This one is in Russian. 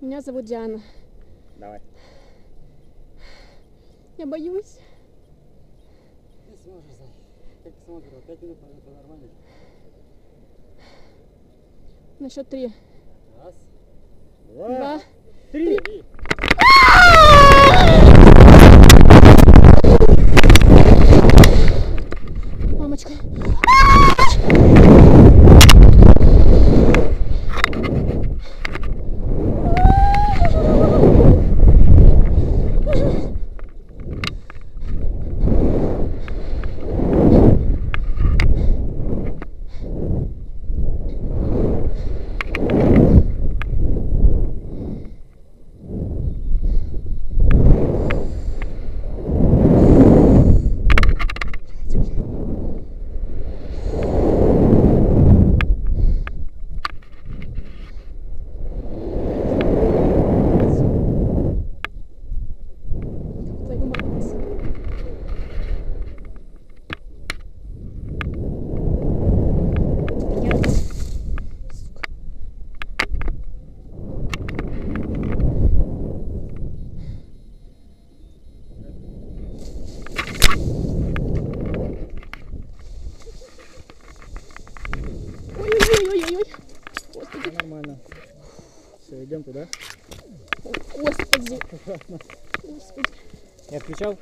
Меня зовут Диана. Давай. Я боюсь. Ты сможешь, Зай. Как ты сама говорила, пять минут это нормально. На счет три. Раз, Два. Три. три. Мамочка. Нормально. Все, идем туда. господи. Господи. Я отключал?